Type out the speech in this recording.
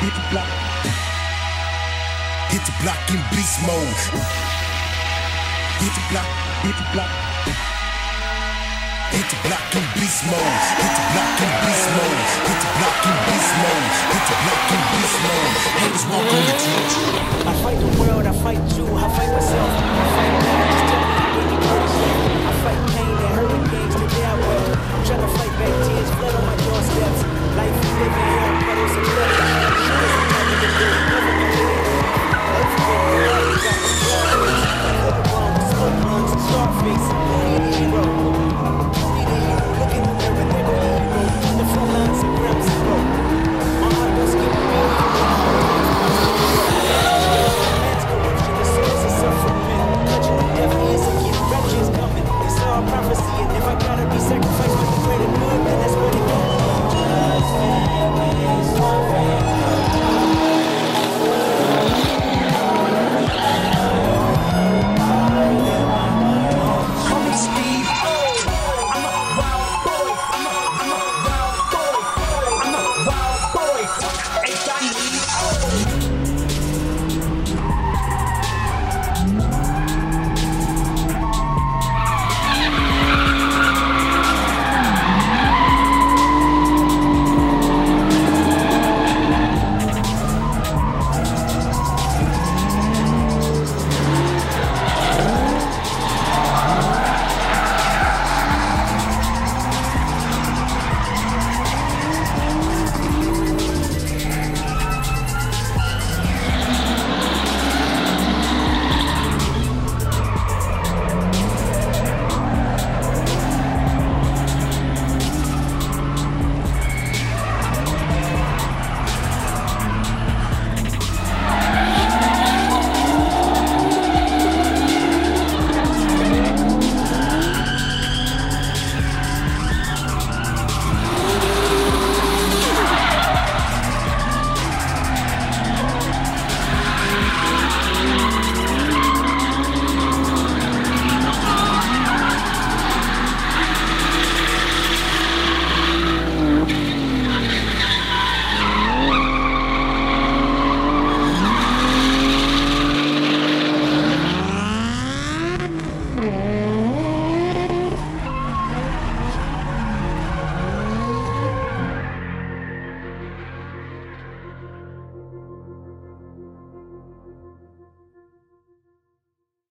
hit the block. Hit the block in beast mode. Hit the block, hit the block. Hit the block in beast mode. Hit the block in beast mode. Hit the block in beast mode. Hit the block in beast mode. Haters walk on the trench. I fight the world, I fight you, I fight myself,